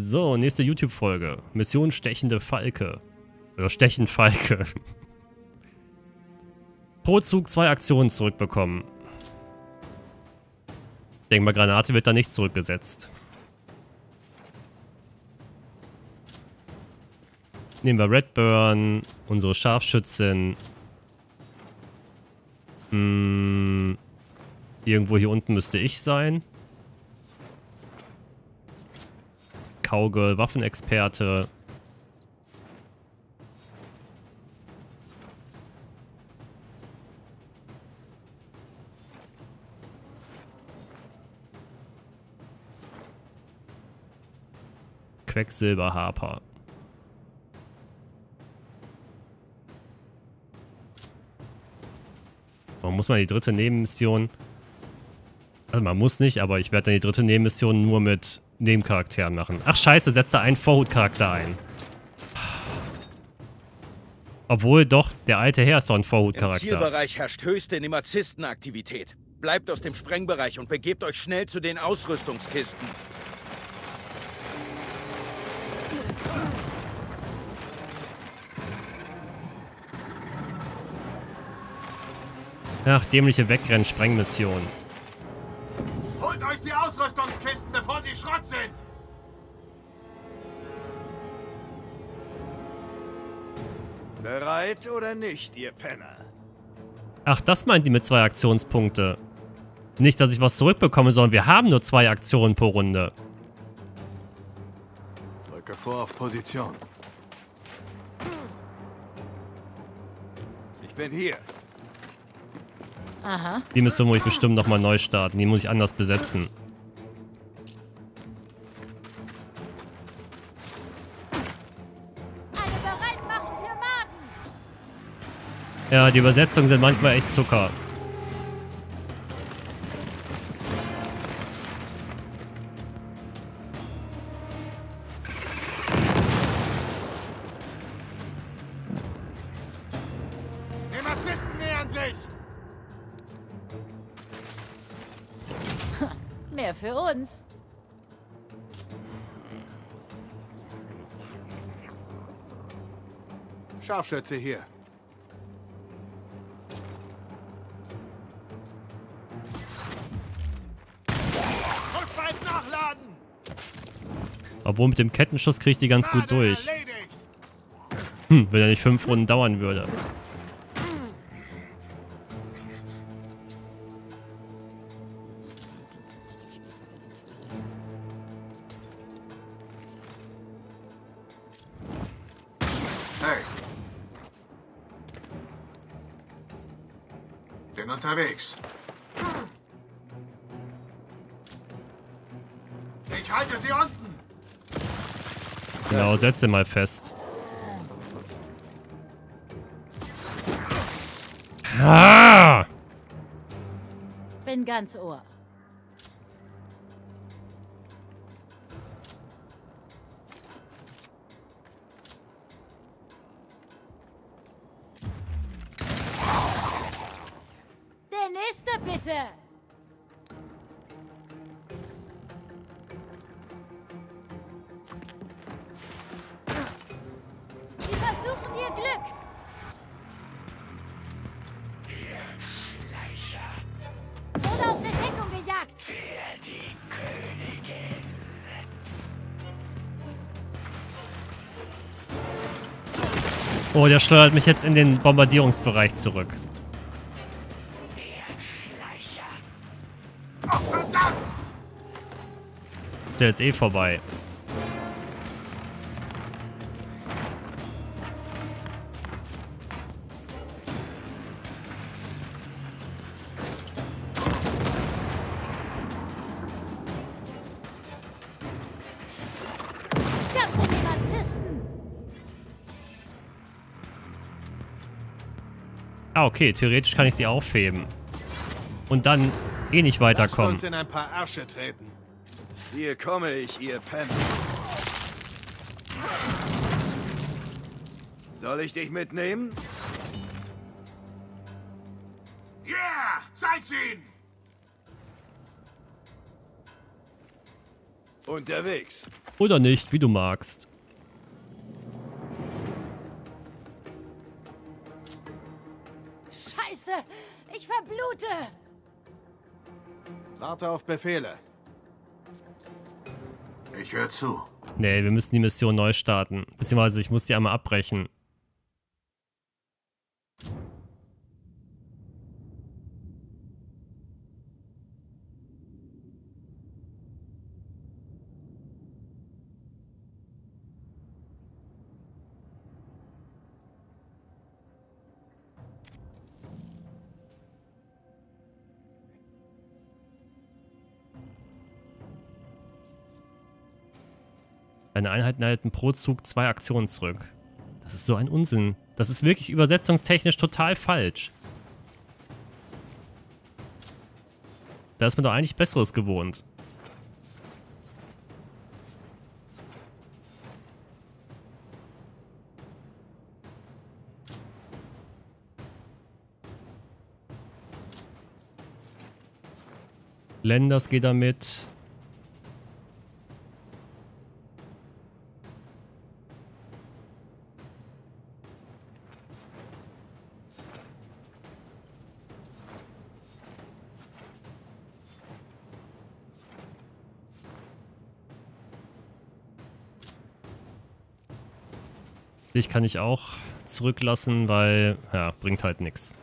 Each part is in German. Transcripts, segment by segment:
So, nächste YouTube-Folge. Mission Stechende Falke. Oder Stechend Falke. Pro Zug zwei Aktionen zurückbekommen. Ich denke mal, Granate wird da nicht zurückgesetzt. Nehmen wir Redburn, unsere Scharfschützin. Hm, irgendwo hier unten müsste ich sein. Cowgirl, Waffenexperte. Quecksilberharper. Warum muss man die dritte Nebenmission... Also man muss nicht, aber ich werde dann die dritte Nebenmission nur mit Nebencharakteren machen. Ach scheiße, setzt da einen Vorhutcharakter ein. Obwohl doch, der alte Herr ist doch ein Vorhutcharakter. Im Zielbereich herrscht höchste Nemazistenaktivität. Bleibt aus dem Sprengbereich und begebt euch schnell zu den Ausrüstungskisten. Ach, dämliche Wegrenn-Sprengmission. Holt euch die Ausrüstungskisten, bevor sie Schrott sind! Bereit oder nicht, ihr Penner? Ach, das meint die mit zwei Aktionspunkte. Nicht, dass ich was zurückbekomme, sondern wir haben nur zwei Aktionen pro Runde. Drücke vor auf Position. Ich bin hier. Aha. Die muss ich bestimmt nochmal neu starten. Die muss ich anders besetzen. Ja, die Übersetzungen sind manchmal echt Zucker. Scharfschütze hier. Muss bald nachladen! Obwohl mit dem Kettenschuss kriege ich die ganz gut durch. Hm, wenn er nicht fünf Runden dauern würde. Unterwegs. Ich halte sie unten! Genau, setz den mal fest. Ah! Bin ganz Ohr. Oh, der steuert mich jetzt in den Bombardierungsbereich zurück. Ist ja jetzt eh vorbei. Ah, okay. Theoretisch kann ich sie aufheben. Und dann eh nicht Lasst weiterkommen. uns in ein paar Ärsche treten. Hier komme ich, ihr Penner. Soll ich dich mitnehmen? Yeah! Zeig's ihnen! Unterwegs. Oder nicht, wie du magst. Verblute! Warte auf Befehle. Ich höre zu. Nee, wir müssen die Mission neu starten. Beziehungsweise ich muss die einmal abbrechen. Deine Einheiten erhalten pro Zug zwei Aktionen zurück. Das ist so ein Unsinn. Das ist wirklich übersetzungstechnisch total falsch. Da ist man doch eigentlich Besseres gewohnt. Lenders geht damit. Kann ich auch zurücklassen, weil, ja, bringt halt nichts.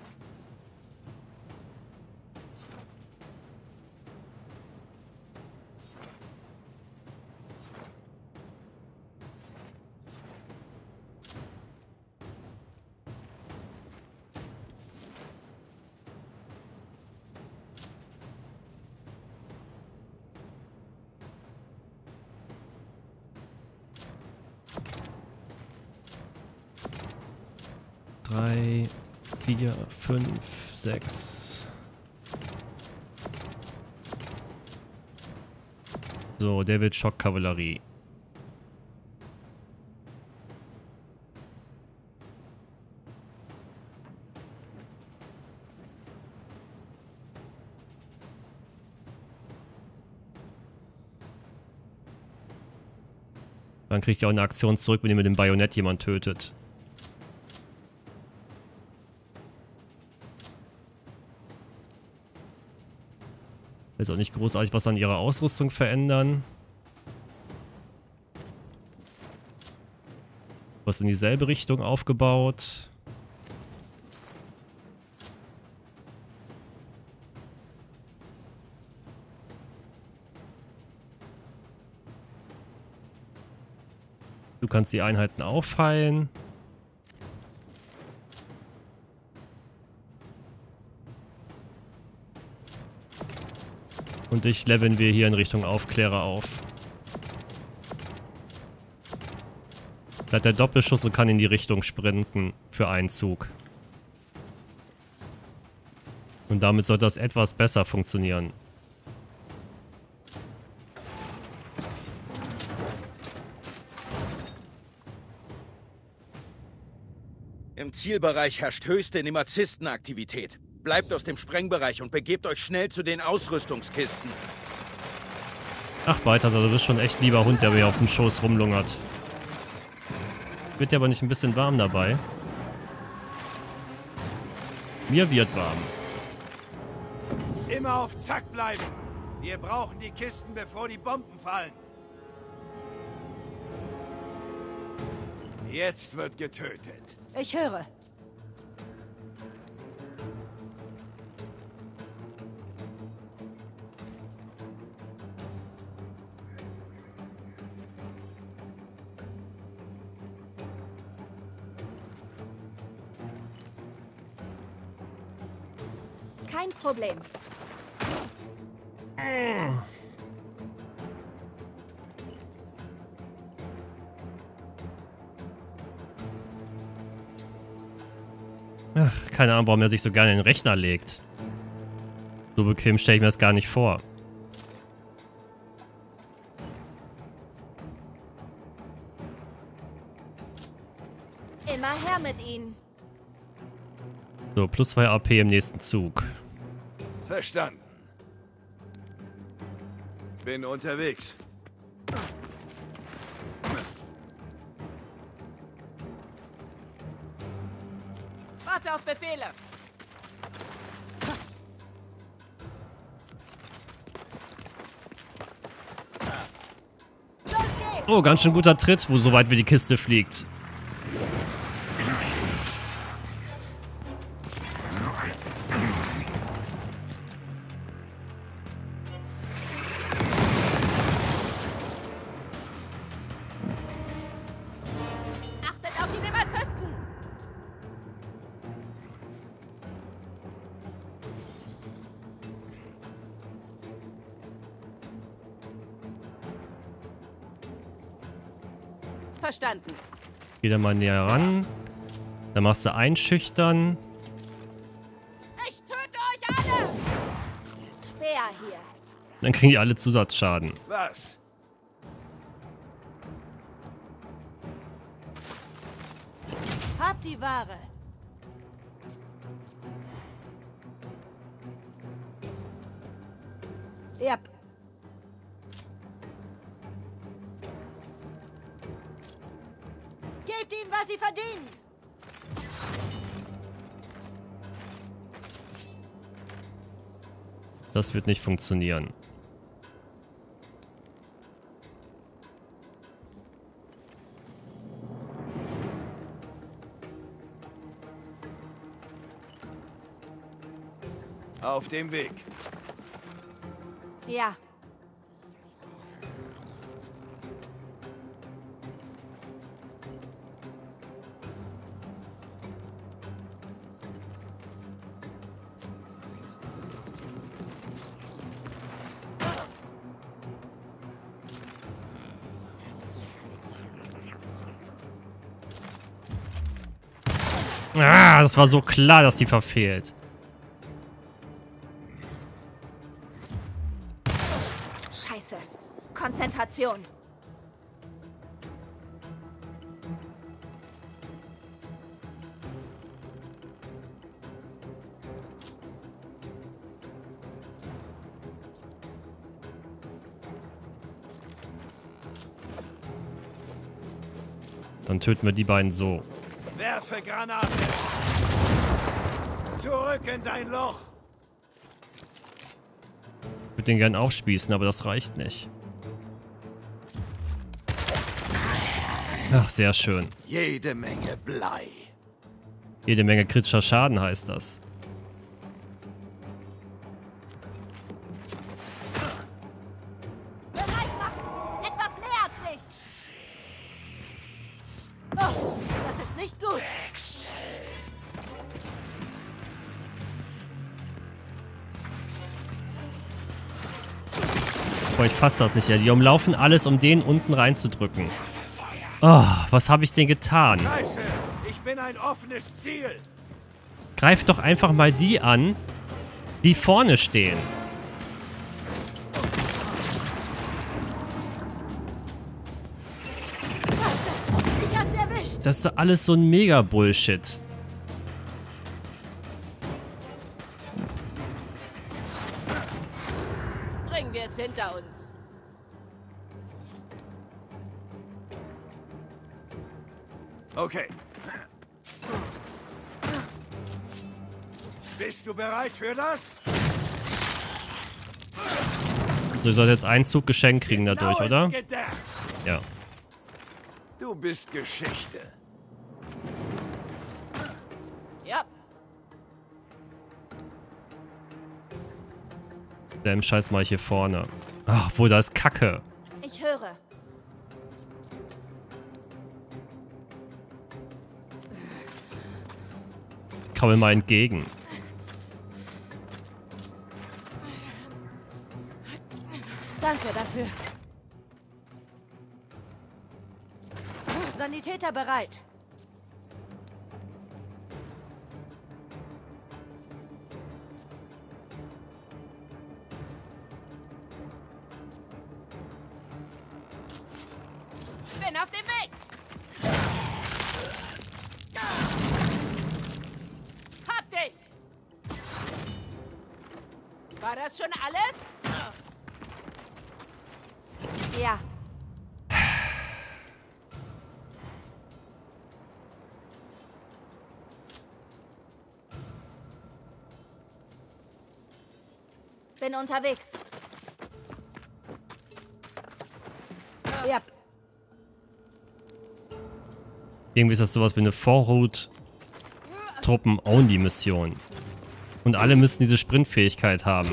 So, der wird Schockkavallerie. Dann kriegt ihr auch eine Aktion zurück, wenn ihr mit dem Bajonett jemand tötet. Jetzt auch nicht großartig was an ihrer Ausrüstung verändern. Was in dieselbe Richtung aufgebaut. Du kannst die Einheiten aufheilen. Und dich leveln wir hier in Richtung Aufklärer auf. Da hat der Doppelschuss und kann in die Richtung sprinten für einen Zug. Und damit sollte das etwas besser funktionieren. Im Zielbereich herrscht höchste Nemazisten-Aktivität. Bleibt aus dem Sprengbereich und begebt euch schnell zu den Ausrüstungskisten. Ach, also du bist schon echt lieber Hund, der mir auf dem Schoß rumlungert. Wird dir aber nicht ein bisschen warm dabei? Mir wird warm. Immer auf Zack bleiben. Wir brauchen die Kisten, bevor die Bomben fallen. Jetzt wird getötet. Ich höre. Problem. Ach, keine Ahnung, warum er sich so gerne in den Rechner legt. So bequem stelle ich mir das gar nicht vor. Immer her mit ihnen. So, plus 2 AP im nächsten Zug. Verstanden. Bin unterwegs. Warte auf Befehle. Oh, ganz schön guter Tritt, wo soweit wie die Kiste fliegt. Mal näher ran. Dann machst du einschüchtern. Ich töte euch alle! Speer hier. Dann kriegen die alle Zusatzschaden. Was? Hab die Ware. Das wird nicht funktionieren. Auf dem Weg. Ja. Das war so klar, dass die verfehlt. Scheiße. Konzentration. Dann töten wir die beiden so. Werfe Granate. Zurück in dein Loch. Ich würde den gern aufspießen, aber das reicht nicht. Ach, sehr schön. Jede Menge Blei. Jede Menge kritischer Schaden heißt das. Ich fass das nicht. Ja. Die umlaufen alles, um den unten reinzudrücken. Oh, was habe ich denn getan? Scheiße, ich bin ein offenes Ziel. Greif doch einfach mal die an, die vorne stehen. Ich hab's erwischt. Das ist doch alles so ein Mega-Bullshit. Bereit für das? So, ihr sollt jetzt einen Zug geschenkt kriegen dadurch, Genau oder? ins Gedeck. Ja. Du bist Geschichte. Ja, Den Scheiß mal hier vorne. Ach, wo da ist Kacke. Ich höre. Krabbel mal entgegen. Danke dafür. Sanitäter bereit. Unterwegs. Ja. Irgendwie ist das sowas wie eine Vorhut-Truppen-Only-Mission. Und alle müssen diese Sprintfähigkeit haben.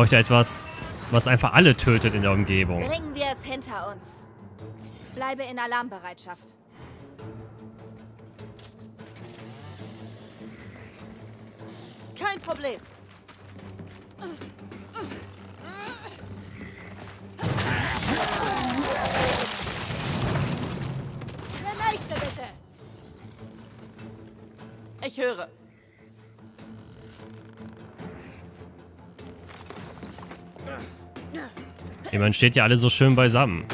Bräuchte etwas, was einfach alle tötet in der Umgebung. Bringen wir es hinter uns. Bleibe in Alarmbereitschaft. Kein Problem. Der nächste bitte. Ich höre. Meine, steht ja alle so schön beisammen.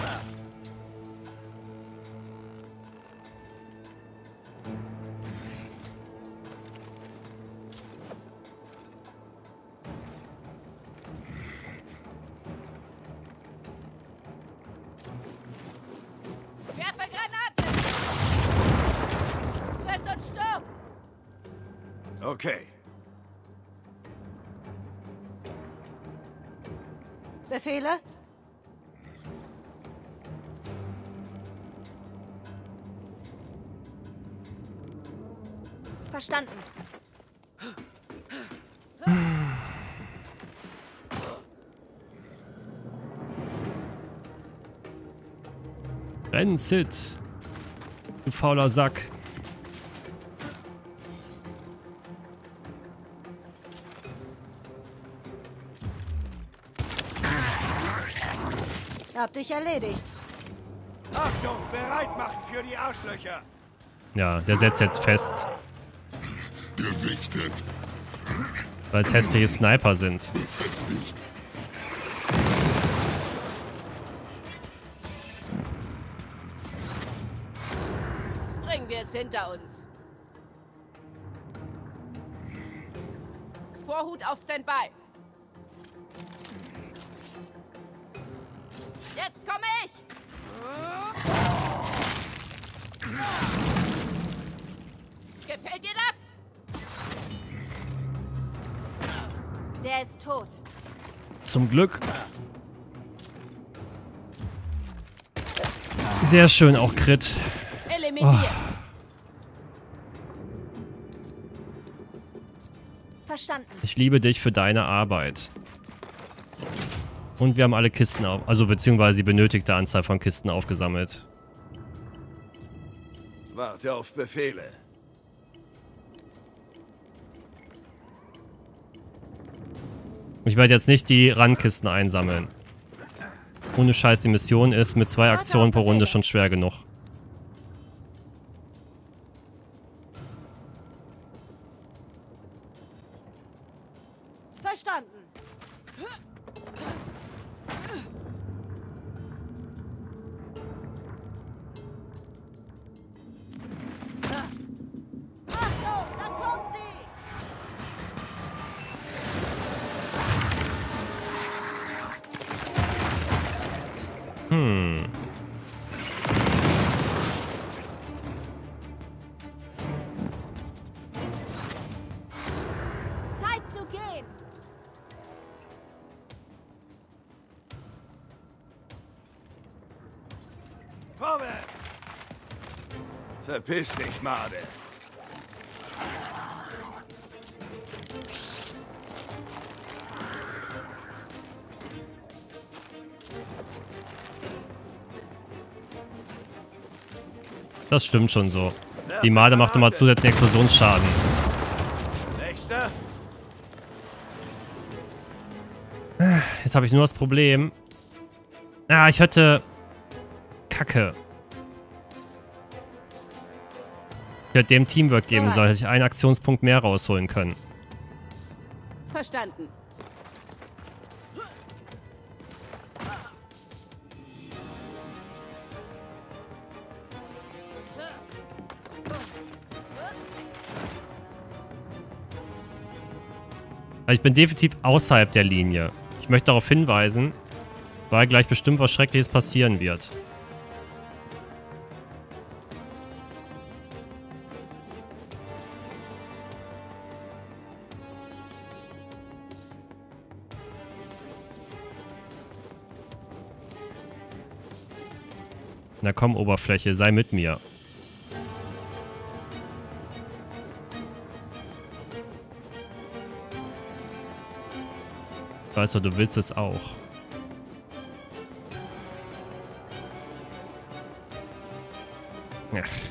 Renn, Sid. Du fauler Sack. Hab dich erledigt. Achtung, bereit machen für die Arschlöcher. Ja, der setzt jetzt fest, Gesichtet, weil es hässliche Sniper sind. befestigt. Hinter uns. Vorhut auf Standby. Jetzt komme ich! Gefällt dir das? Der ist tot. Zum Glück. Sehr schön, auch Crit. Eliminiert. Verstanden. Ich liebe dich für deine Arbeit. Und wir haben alle Kisten auf, also beziehungsweise die benötigte Anzahl von Kisten aufgesammelt. Warte auf Befehle. Ich werde jetzt nicht die Randkisten einsammeln. Ohne Scheiß, die Mission ist mit zwei Aktionen pro Runde schon schwer genug. Achtung, Verpiss dich, Made. Das stimmt schon so. Die Made macht nochmal zusätzlichen Explosionsschaden. Nächster. Jetzt habe ich nur das Problem. Ah, ich hätte... Kacke. Ich hätte dem Teamwork geben sollen. Hätte ich einen Aktionspunkt mehr rausholen können. Verstanden. Also ich bin definitiv außerhalb der Linie. Ich möchte darauf hinweisen, weil gleich bestimmt was Schreckliches passieren wird. Na komm, Oberfläche, sei mit mir. Weißt du, du willst es auch. Ach,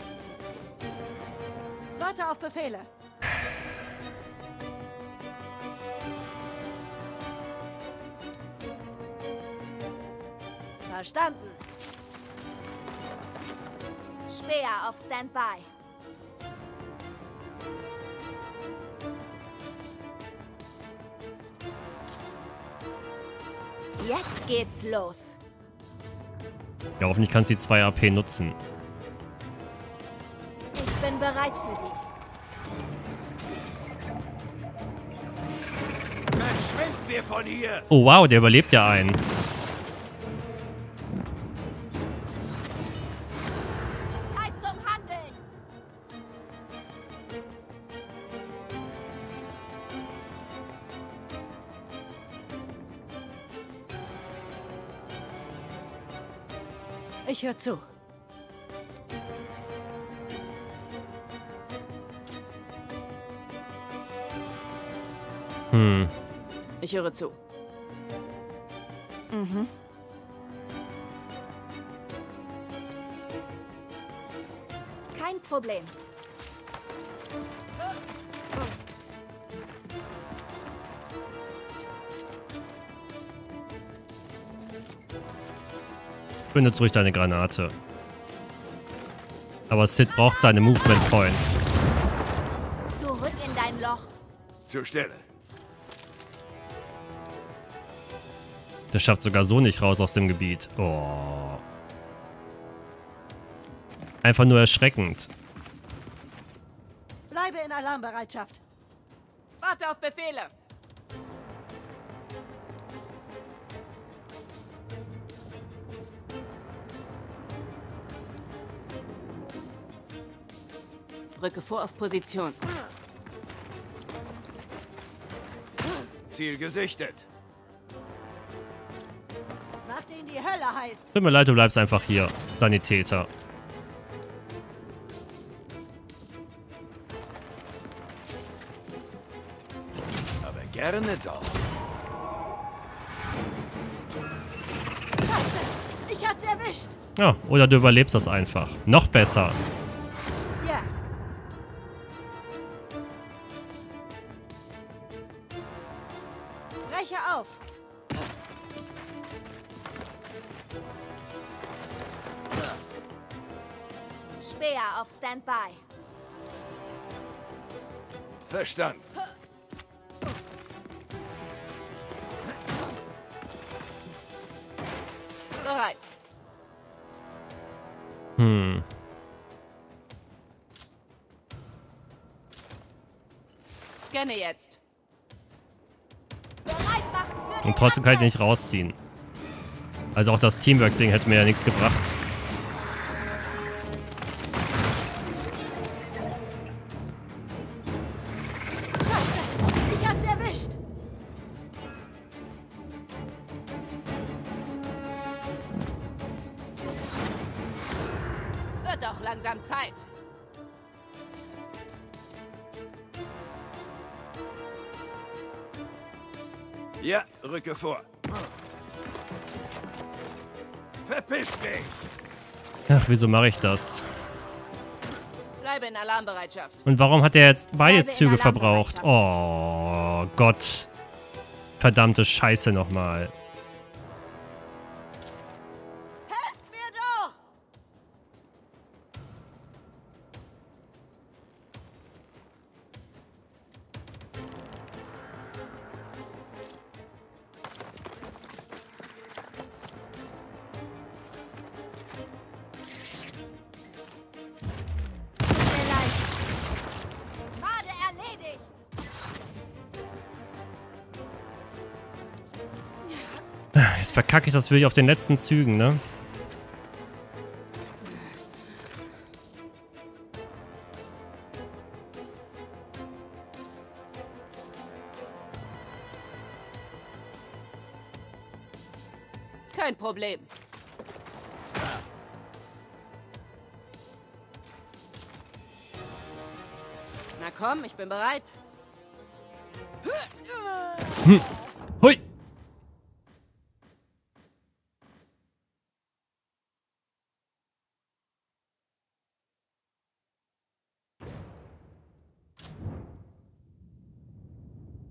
hoffentlich kannst du die 2 AP nutzen. Ich bin bereit für dich. Verschwinden wir von hier! Oh wow, der überlebt ja einen. Ich höre zu. Hm. Ich höre zu. Kein Problem. Benutze ruhig deine Granate. Aber Sid braucht seine Movement Points. Zurück in dein Loch. Zur Stelle. Der schafft sogar so nicht raus aus dem Gebiet. Oh. Einfach nur erschreckend. Bleibe in Alarmbereitschaft. Warte auf Befehle. Rücke vor auf Position. Ziel gesichtet. Macht ihn die Hölle heiß. Tut mir leid, du bleibst einfach hier. Sanitäter. Aber gerne doch. Scheiße. Ich hat's erwischt. Ja, oder du überlebst das einfach. Noch besser. Trotzdem kann ich den nicht rausziehen. Also auch das Teamwork-Ding hätte mir ja nichts gebracht. Ja, rücke vor. Verpiss dich! Ach, wieso mache ich das? Bleibe in Alarmbereitschaft. Und warum hat er jetzt beide Bleibe Züge verbraucht? Oh Gott. Verdammte Scheiße nochmal. Verkacke ich das wirklich auf den letzten Zügen, ne? Kein Problem. Na komm, ich bin bereit. Hui!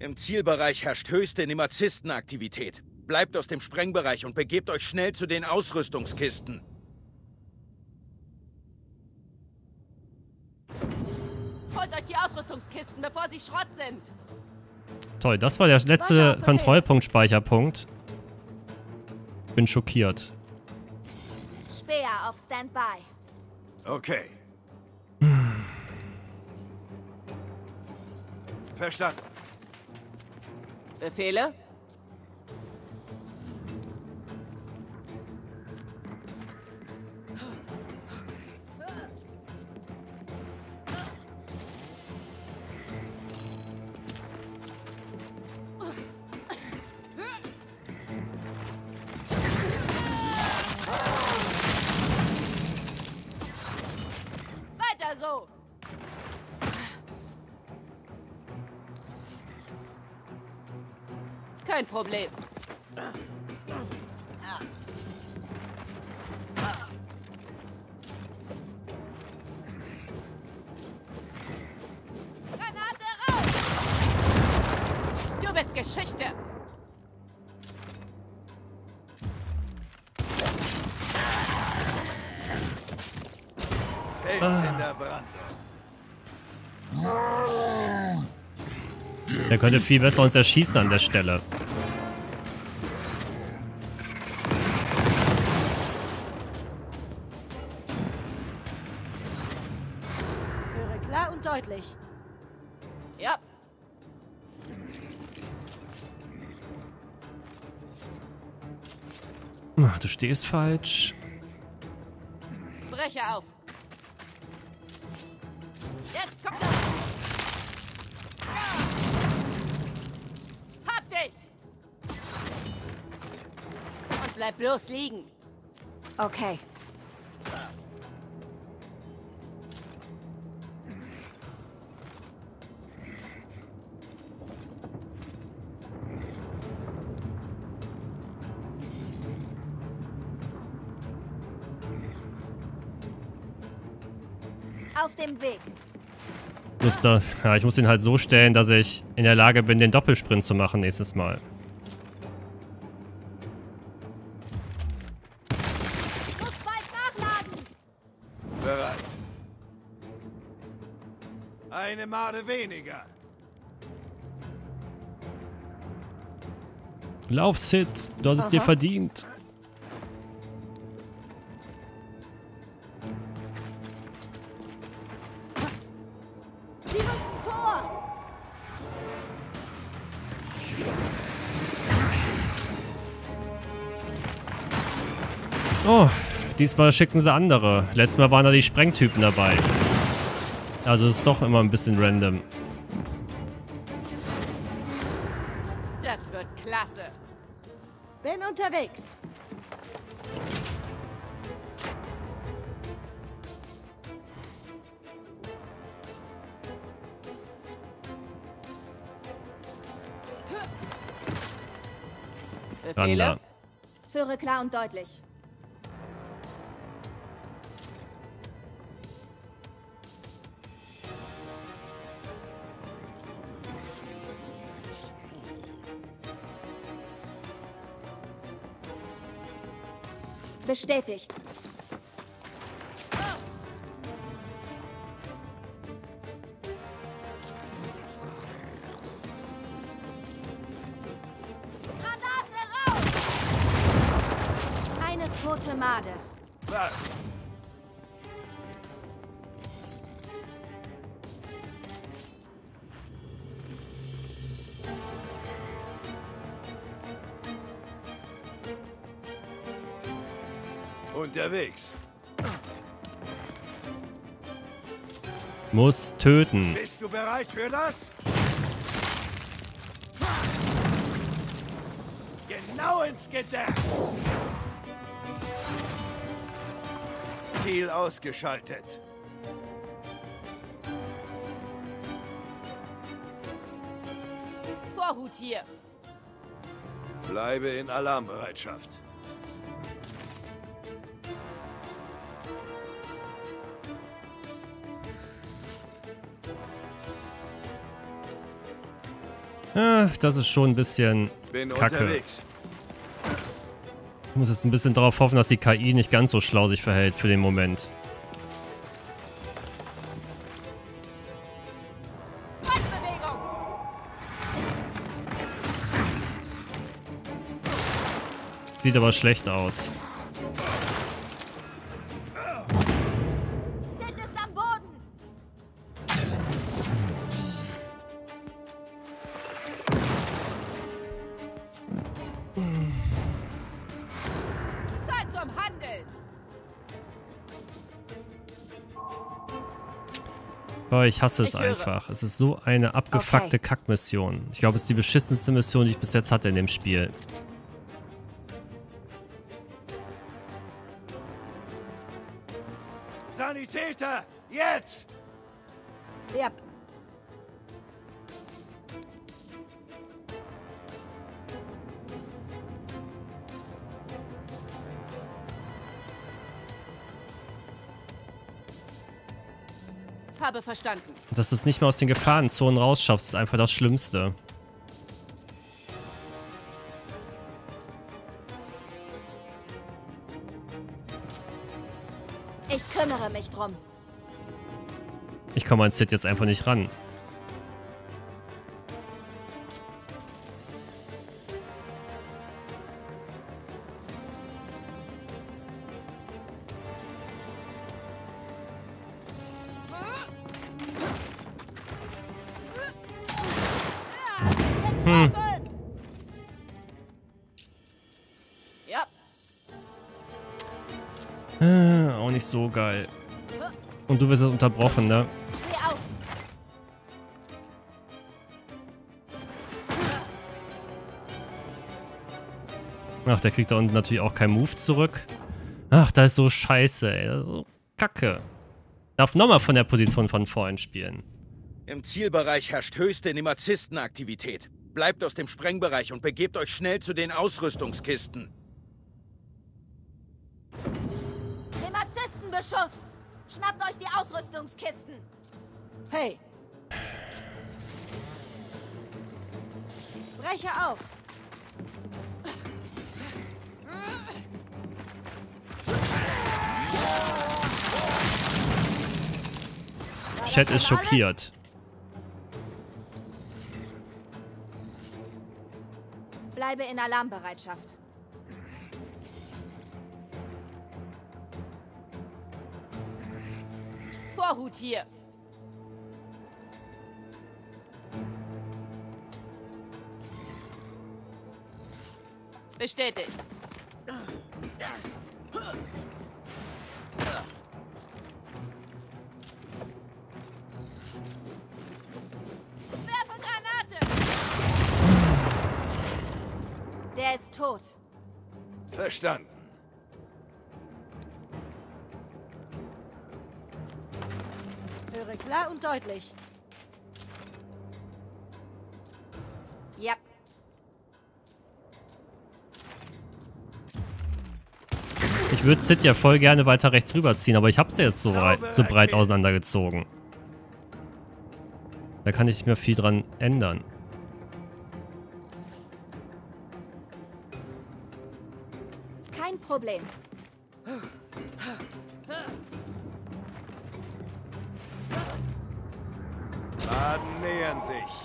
Im Zielbereich herrscht höchste Nemarzistenaktivität. Bleibt aus dem Sprengbereich und begebt euch schnell zu den Ausrüstungskisten. Holt euch die Ausrüstungskisten, bevor sie Schrott sind. Toll, das war der letzte auf Befehl. Kontrollpunkt, Speicherpunkt. Bin schockiert. Speer auf Standby. Okay. Verstanden. Befehle? Problem. Granate raus! Du bist Geschichte! Fels in der Brandung. Der könnte viel besser uns erschießen an der Stelle. Du stehst falsch. breche auf. Jetzt kommt das! Hab dich! Und bleib bloß liegen. Okay. Da, ja, ich muss ihn halt so stellen, dass ich in der Lage bin, den Doppelsprint zu machen nächstes Mal. Bereit. Eine Made weniger. Lauf, Sid. Du hast es dir verdient. Oh, diesmal schicken sie andere. Letztes Mal waren da die Sprengtypen dabei. Also es ist doch immer ein bisschen random. Das wird klasse. Bin unterwegs. Befehle? Führe klar und deutlich. Bestätigt. Unterwegs. Muss töten. Bist du bereit für das? Genau ins Gedeck. Ziel ausgeschaltet. Vorhut hier. Bleibe in Alarmbereitschaft. Ah, das ist schon ein bisschen Bin Kacke. unterwegs. Ich muss jetzt ein bisschen darauf hoffen, dass die KI nicht ganz so schlau sich verhält für den Moment. Sieht aber schlecht aus. Oh, ich hasse es Ich höre. einfach. Es ist so eine abgefuckte Okay. Kackmission. Ich glaube, es ist die beschissenste Mission, die ich bis jetzt hatte in dem Spiel. Sanitäter, jetzt! Ja. Habe verstanden. Dass du es nicht mehr aus den Gefahrenzonen rausschaffst, ist einfach das Schlimmste. Ich kümmere mich drum. Ich komme an Sid jetzt einfach nicht ran. So geil. Und du wirst jetzt unterbrochen, ne? Ach, der kriegt da unten natürlich auch keinen Move zurück. Ach, da ist so scheiße, ey. So kacke. Darf nochmal von der Position von vorhin spielen. Im Zielbereich herrscht höchste Nemazistenaktivität. Bleibt aus dem Sprengbereich und begebt euch schnell zu den Ausrüstungskisten. Nematistenbeschuss. Schnappt euch die Ausrüstungskisten. Hey! Breche auf! Chat ist schockiert. Bleibe in Alarmbereitschaft. Vorhut hier. Bestätigt. Werfe Granate! Der ist tot. Verstanden. Höre klar und deutlich. Ja. Ich würde Sid ja voll gerne weiter rechts rüberziehen, aber ich hab's ja jetzt so, breit, so breit auseinandergezogen. Da kann ich nicht mehr viel dran ändern. Kein Problem. Laden nähern sich.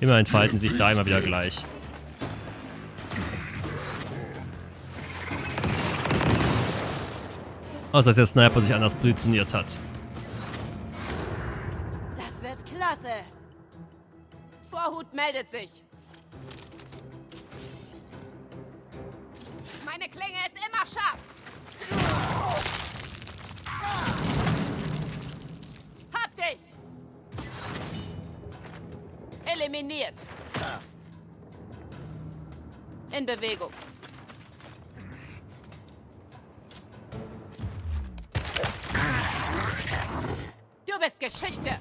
Immerhin verhalten sie sich da immer wieder gleich. Außer dass der Sniper sich anders positioniert hat. Das wird klasse. Vorhut meldet sich. Meine Klinge ist immer scharf. Hab dich! Eliminiert. In Bewegung. Du bist Geschichte.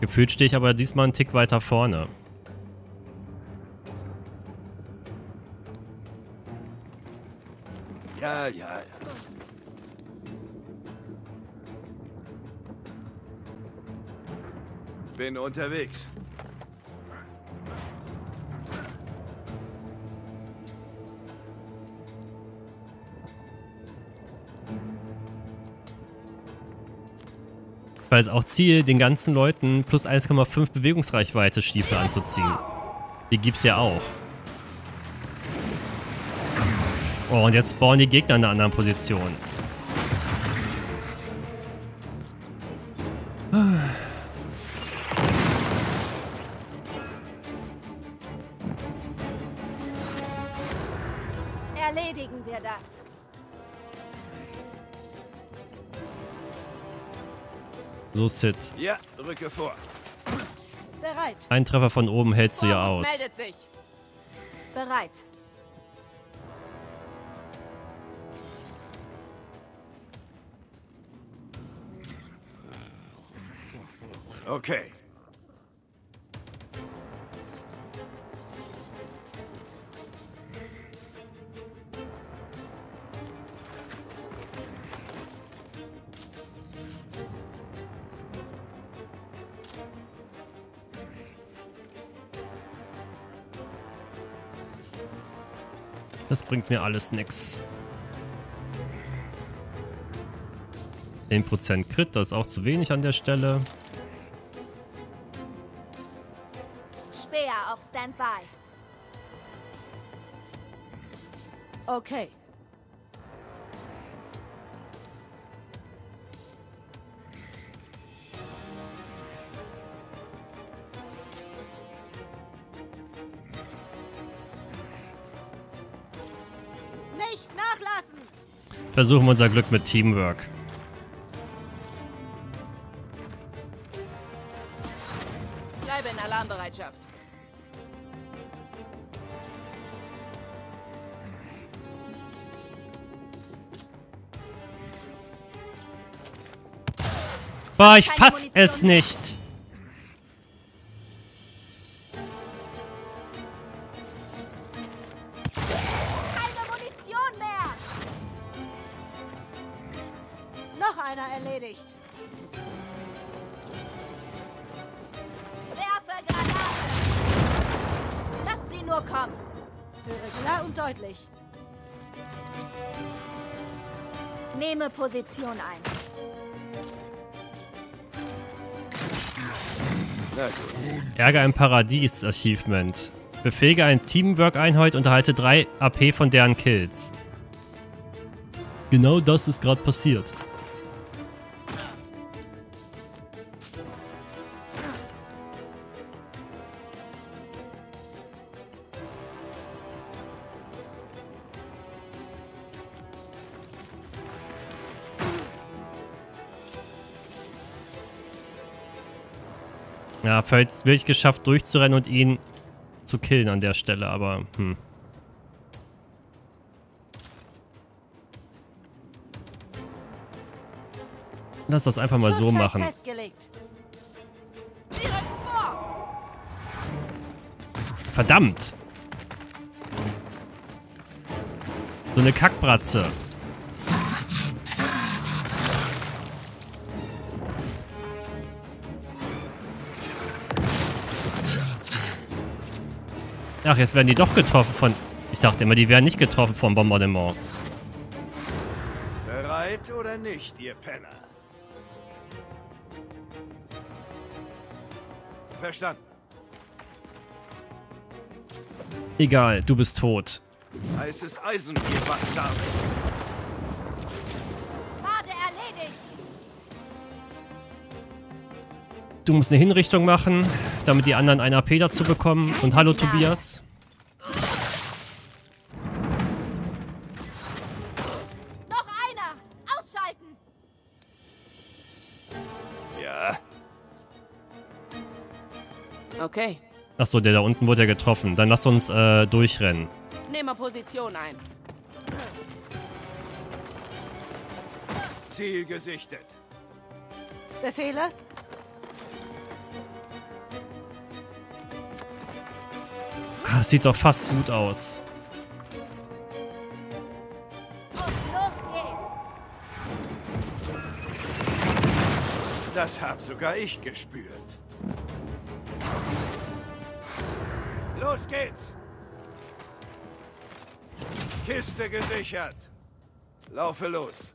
Gefühlt stehe ich aber diesmal einen Tick weiter vorne. Ja, ja. Bin unterwegs. Weil es auch Ziel, den ganzen Leuten plus 1,5 Bewegungsreichweite Stiefel anzuziehen. Die gibt's ja auch. Oh, und jetzt spawnen die Gegner in einer anderen Position. Erledigen wir das. So, Sid. Ja, rücke vor. Bereit. Ein Treffer von oben hältst du ja aus. meldet sich. Bereit. Okay. Das bringt mir alles nix. 10% Crit, das ist auch zu wenig an der Stelle. Auf Standby. Okay. Nicht nachlassen! Versuchen wir unser Glück mit Teamwork. Boah, ich fass es nicht. Ärger im Paradies Achievement. Befähige ein Teamwork-Einheit und erhalte 3 AP von deren Kills. Genau das ist gerade passiert. Ja, vielleicht wirklich geschafft durchzurennen und ihn zu killen an der Stelle, aber hm. Lass das einfach mal so machen. Verdammt! So eine Kackbratze. Ach, jetzt werden die doch getroffen von... Ich dachte immer, die werden nicht getroffen vom Bombardement. Bereit oder nicht, ihr Penner? Verstanden. Egal, du bist tot. Heißes Eisen, ihr Bastard. Du musst eine Hinrichtung machen, damit die anderen ein AP dazu bekommen. Und hallo Tobias. Noch einer! Ausschalten! Ja, Okay. Achso, der da unten wurde ja getroffen. Dann lass uns äh, durchrennen. Nehme Position ein. Ziel gesichtet. Befehle? Ah, Das sieht doch fast gut aus. Und los geht's. Das hab sogar ich gespürt. Los geht's! Kiste gesichert. Laufe los.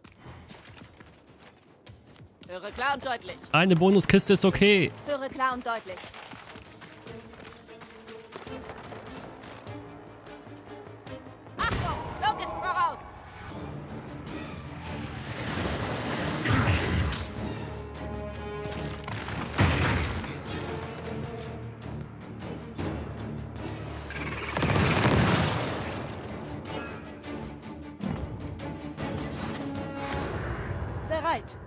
Höre klar und deutlich. Eine Bonuskiste ist okay. Höre klar und deutlich. Bereit.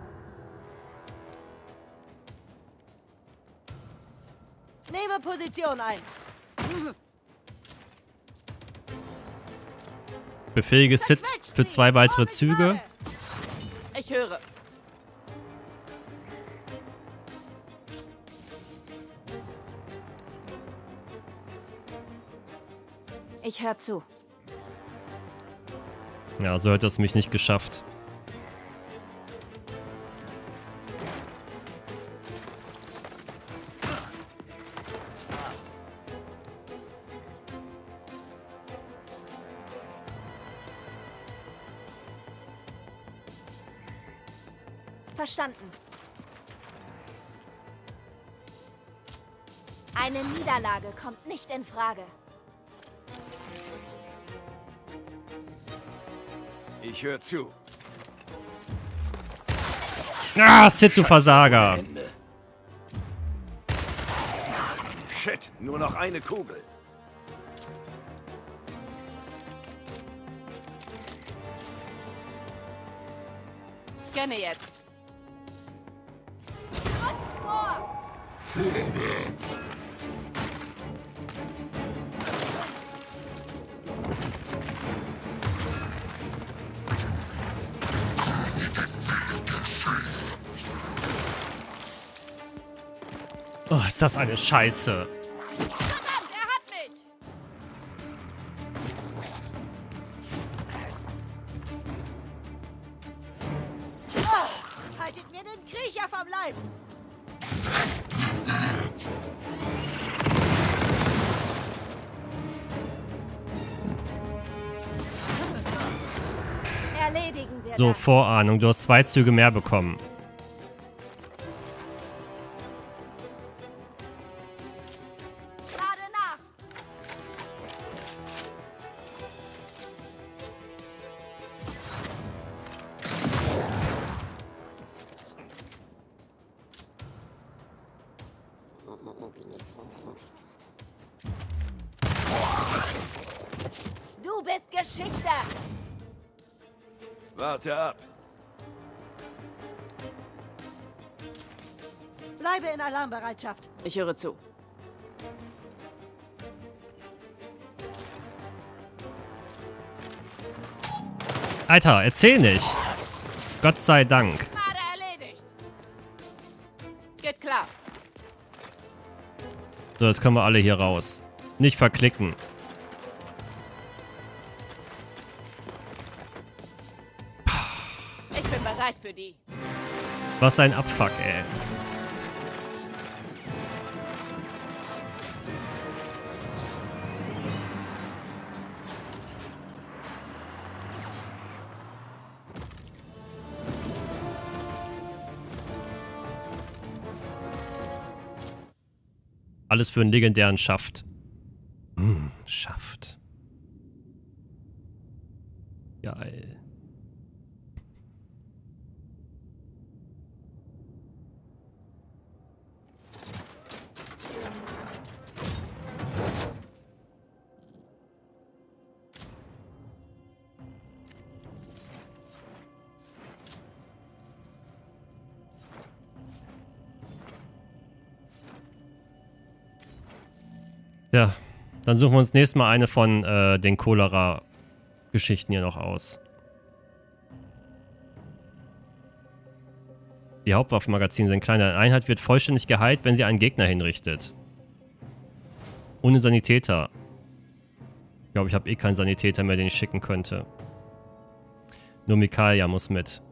Nehme Position ein. Befähige Sit für zwei weitere Züge. Ich höre. Ich höre zu. Ja, so hat es mich nicht geschafft. Kommt nicht in Frage. Ich höre zu. Ah, Sid, du Versager. Shit, nur noch eine Kugel. Scanne jetzt. Oh, ist das eine Scheiße. Verdammt, er hat mich! Haltet mir den Kriecher vom Leib. Erledigen wir So. Vorahnung. Du hast zwei Züge mehr bekommen. In Alarmbereitschaft. Ich höre zu. Alter, erzähl nicht. Gott sei Dank. Gerade erledigt! Geht klar. So, jetzt kommen wir alle hier raus. Nicht verklicken. Ich bin bereit für die. Was ein Abfuck, ey. Alles für einen legendären Schaft. Dann suchen wir uns nächstes Mal eine von äh, den Cholera-Geschichten hier noch aus. Die Hauptwaffenmagazine sind kleiner. Eine Einheit wird vollständig geheilt, wenn sie einen Gegner hinrichtet. Ohne Sanitäter. Ich glaube, ich habe eh keinen Sanitäter mehr, den ich schicken könnte. Nur Mikalia muss mit.